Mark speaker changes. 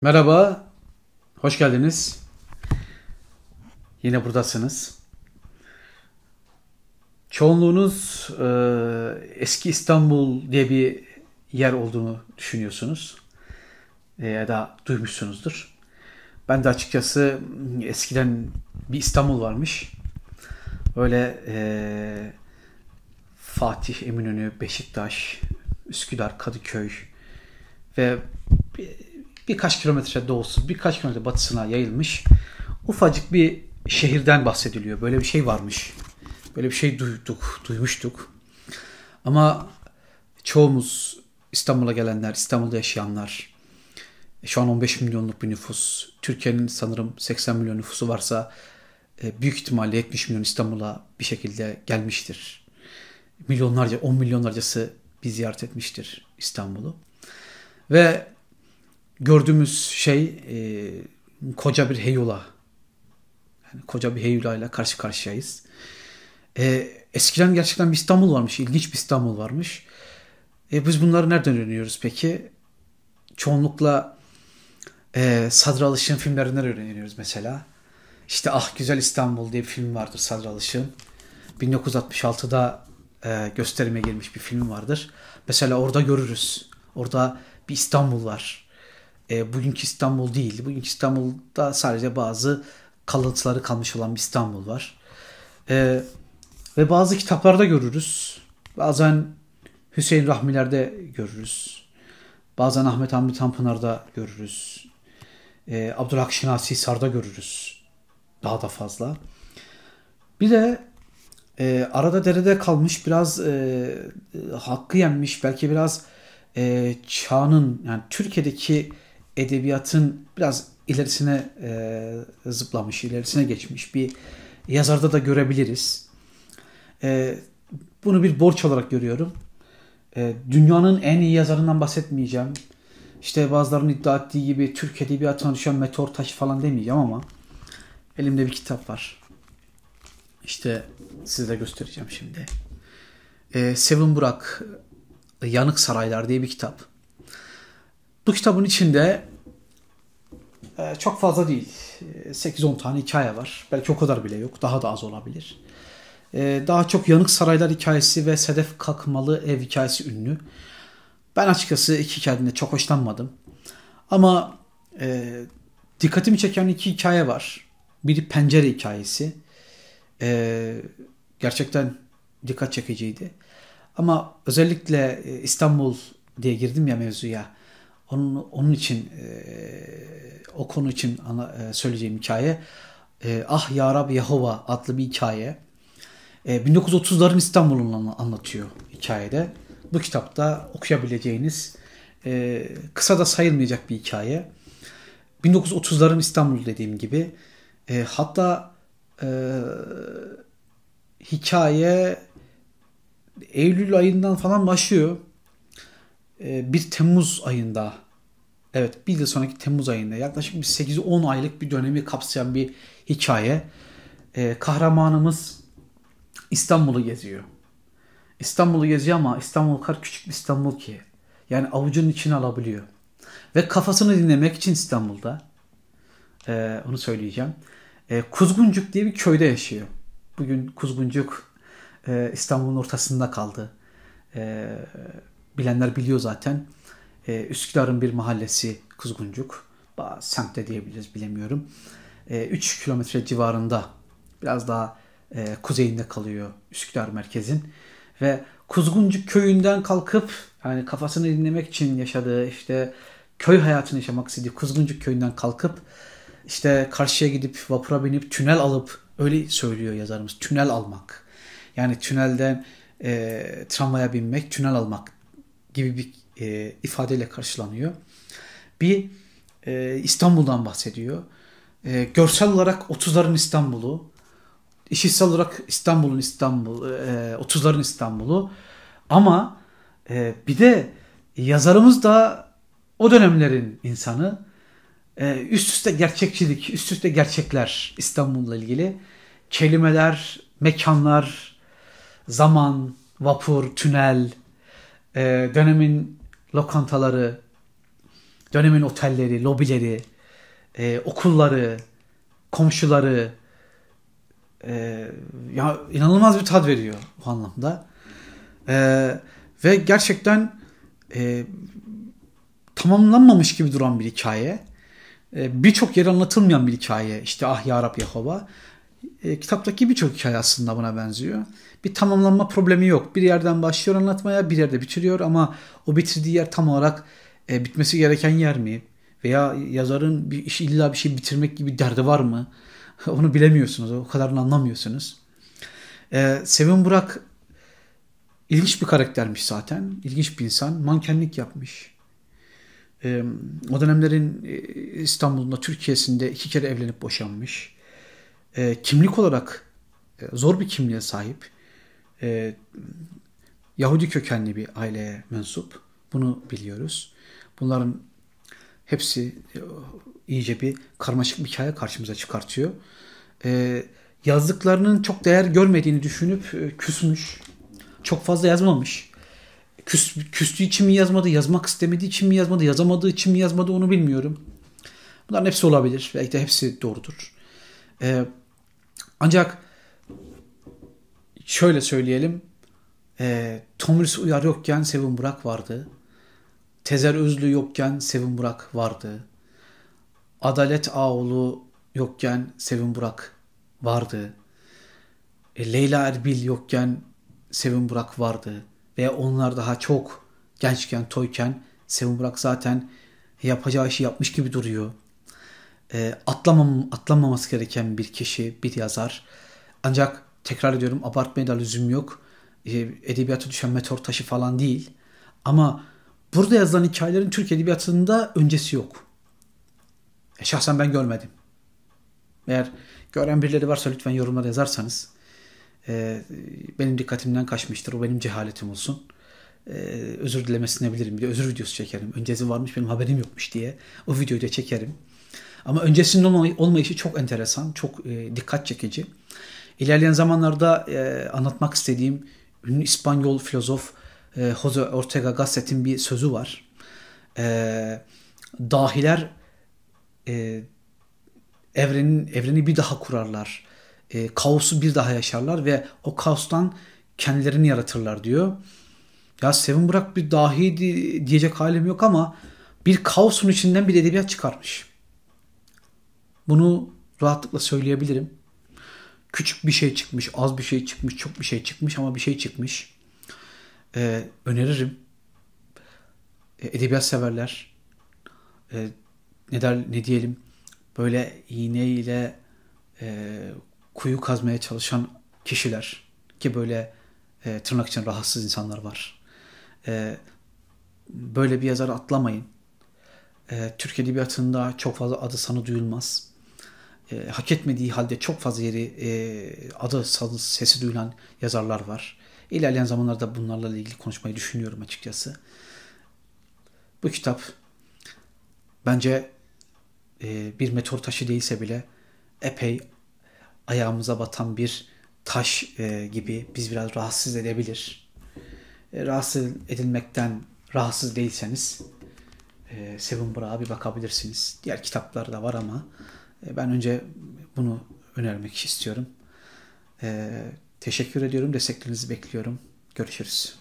Speaker 1: Merhaba, hoş geldiniz. Yine buradasınız. Çoğunluğunuz e, eski İstanbul diye bir yer olduğunu düşünüyorsunuz. E, ya da duymuşsunuzdur. Ben de açıkçası eskiden bir İstanbul varmış. Öyle e, Fatih, Eminönü, Beşiktaş, Üsküdar, Kadıköy ve birkaç kilometre doğusu, birkaç kilometre batısına yayılmış ufacık bir şehirden bahsediliyor. Böyle bir şey varmış. Böyle bir şey duyduk, duymuştuk. Ama çoğumuz İstanbul'a gelenler, İstanbul'da yaşayanlar, şu an 15 milyonluk bir nüfus, Türkiye'nin sanırım 80 milyon nüfusu varsa e, büyük ihtimalle 70 milyon İstanbul'a bir şekilde gelmiştir. Milyonlarca, 10 milyonlarcası bir ziyaret etmiştir İstanbul'u. Ve gördüğümüz şey e, koca bir heyula. Yani koca bir heyula ile karşı karşıyayız. E, eskiden gerçekten bir İstanbul varmış. ilginç bir İstanbul varmış. E, biz bunları nereden öğreniyoruz peki? Çoğunlukla e, Sadr Alış'ın filmlerinden öğreniyoruz mesela. İşte Ah Güzel İstanbul diye bir film vardır Sadr Alış'ın. 1966'da e, gösterime girmiş bir film vardır. Mesela orada görürüz. Orada bir İstanbul var e, bugünkü İstanbul değil. Bugünkü İstanbul'da sadece bazı kalıntıları kalmış olan bir İstanbul var. E, ve bazı kitaplarda görürüz. Bazen Hüseyin Rahmiler'de görürüz. Bazen Ahmet Hamdi Tanpınar'da görürüz. E, Abdülhak Şinasi Sar'da görürüz. Daha da fazla. Bir de e, arada derede kalmış biraz e, e, hakkı yenmiş belki biraz e, çağının yani Türkiye'deki edebiyatın biraz ilerisine e, zıplamış, ilerisine geçmiş bir yazarda da görebiliriz. E, bunu bir borç olarak görüyorum. E, dünyanın en iyi yazarından bahsetmeyeceğim. İşte bazılarının iddia ettiği gibi Türk edebiyatına düşen meteor taşı falan demeyeceğim ama elimde bir kitap var. İşte size de göstereceğim şimdi. E, Sevin Burak Yanık Saraylar diye bir kitap. Bu kitabın içinde çok fazla değil. 8-10 e, tane hikaye var. Belki o kadar bile yok. Daha da az olabilir. E, daha çok Yanık Saraylar hikayesi ve Sedef Kalkmalı Ev hikayesi ünlü. Ben açıkçası iki hikayeden çok hoşlanmadım. Ama e, dikkatimi çeken iki hikaye var. Biri pencere hikayesi. E, gerçekten dikkat çekiciydi. Ama özellikle İstanbul diye girdim ya mevzuya. Onun, onun için e, o konu için ana, e, söyleyeceğim hikaye e, Ah Ya Rab Yahova adlı bir hikaye. E, 1930'ların İstanbul'unu anlatıyor hikayede. Bu kitapta okuyabileceğiniz e, kısa da sayılmayacak bir hikaye. 1930'ların İstanbul dediğim gibi. E, hatta e, hikaye Eylül ayından falan başlıyor. 1 ee, Temmuz ayında evet bir yıl sonraki Temmuz ayında yaklaşık bir 8-10 aylık bir dönemi kapsayan bir hikaye. Ee, kahramanımız İstanbul'u geziyor. İstanbul'u geziyor ama İstanbul kadar küçük bir İstanbul ki. Yani avucunun içine alabiliyor. Ve kafasını dinlemek için İstanbul'da. Ee, onu söyleyeceğim. Kuzguncuk diye bir köyde yaşıyor. Bugün Kuzguncuk İstanbul'un ortasında kaldı. Ee, bilenler biliyor zaten. Ee, Üsküdar'ın bir mahallesi Kuzguncuk. Semtte diyebiliriz bilemiyorum. Ee, 3 kilometre civarında biraz daha e, kuzeyinde kalıyor Üsküdar merkezin. Ve Kuzguncuk köyünden kalkıp yani kafasını dinlemek için yaşadığı işte köy hayatını yaşamak istediği Kuzguncuk köyünden kalkıp işte karşıya gidip vapura binip tünel alıp öyle söylüyor yazarımız tünel almak. Yani tünelden e, tramvaya binmek, tünel almak gibi bir e, ifadeyle karşılanıyor. Bir e, İstanbul'dan bahsediyor. E, görsel olarak 30'ların İstanbul'u, işitsel olarak İstanbul'un İstanbul, e, 30'ların İstanbul'u. Ama e, bir de yazarımız da o dönemlerin insanı. E, üst üste gerçekçilik, üst üste gerçekler İstanbul'la ilgili. Kelimeler, mekanlar, zaman, vapur, tünel, e, dönemin lokantaları, dönemin otelleri, lobileri, e, okulları, komşuları e, ya inanılmaz bir tad veriyor bu anlamda. E, ve gerçekten e, tamamlanmamış gibi duran bir hikaye. E, birçok yer anlatılmayan bir hikaye. İşte Ah Ya Rab Yehova. E, kitaptaki birçok hikaye aslında buna benziyor. Bir tamamlanma problemi yok. Bir yerden başlıyor anlatmaya, bir yerde bitiriyor ama o bitirdiği yer tam olarak e, bitmesi gereken yer mi? Veya yazarın bir iş illa bir şey bitirmek gibi derdi var mı? Onu bilemiyorsunuz. O kadarını anlamıyorsunuz. E, Sevin Burak ilginç bir karaktermiş zaten. İlginç bir insan. Mankenlik yapmış. E, o dönemlerin e, İstanbul'da, Türkiye'sinde iki kere evlenip boşanmış. E, kimlik olarak e, zor bir kimliğe sahip. E, Yahudi kökenli bir aileye mensup. Bunu biliyoruz. Bunların hepsi e, iyice bir karmaşık bir hikaye karşımıza çıkartıyor. E, yazdıklarının çok değer görmediğini düşünüp e, küsmüş. Çok fazla yazmamış. Küs, küstüğü için mi yazmadı, yazmak istemediği için mi yazmadı, yazamadığı için mi yazmadı onu bilmiyorum. Bunların hepsi olabilir. Belki de hepsi doğrudur. E, ancak şöyle söyleyelim. E, Tomris Uyar yokken Sevin Burak vardı. Tezer Özlü yokken Sevin Burak vardı. Adalet Ağoğlu yokken Sevin Burak vardı. E, Leyla Erbil yokken Sevin Burak vardı. Ve onlar daha çok gençken, toyken Sevin Burak zaten yapacağı işi yapmış gibi duruyor. E, atlamam, atlanmaması gereken bir kişi, bir yazar. Ancak tekrar ediyorum abartmaya da lüzum yok. E, edebiyata düşen meteor taşı falan değil. Ama burada yazılan hikayelerin Türk Edebiyatı'nda öncesi yok. E, şahsen ben görmedim. Eğer gören birileri varsa lütfen yorumlara yazarsanız e, benim dikkatimden kaçmıştır. O benim cehaletim olsun. E, özür dilemesini bilirim. Bir de özür videosu çekerim. Öncesi varmış benim haberim yokmuş diye. O videoyu da çekerim. Ama öncesinin olmay- olmayışı çok enteresan. Çok e, dikkat çekici. İlerleyen zamanlarda e, anlatmak istediğim ünlü İspanyol filozof e, Jose Ortega Gasset'in bir sözü var. E, dahiler e, evrenin evreni bir daha kurarlar. E, kaosu bir daha yaşarlar ve o kaostan kendilerini yaratırlar diyor. Ya Sevin Burak bir dahi diyecek halim yok ama bir kaosun içinden bir edebiyat çıkarmış. Bunu rahatlıkla söyleyebilirim. Küçük bir şey çıkmış, az bir şey çıkmış, çok bir şey çıkmış ama bir şey çıkmış. Ee, öneririm. Ee, edebiyat severler. Ee, ne der ne diyelim böyle iğneyle e, kuyu kazmaya çalışan kişiler ki böyle e, tırnak için rahatsız insanlar var. E, böyle bir yazarı atlamayın. E, Türk Edebiyatı'nda çok fazla adı sanı duyulmaz. E, hak etmediği halde çok fazla yeri e, adı sanı sesi duyulan yazarlar var. İlerleyen zamanlarda bunlarla ilgili konuşmayı düşünüyorum açıkçası. Bu kitap bence e, bir meteor taşı değilse bile epey ayağımıza batan bir taş e, gibi biz biraz rahatsız edebilir. E, rahatsız edilmekten rahatsız değilseniz e, Sevin Burak'a bir bakabilirsiniz. Diğer kitaplar da var ama ben önce bunu önermek istiyorum. E, teşekkür ediyorum. Desteklerinizi bekliyorum. Görüşürüz.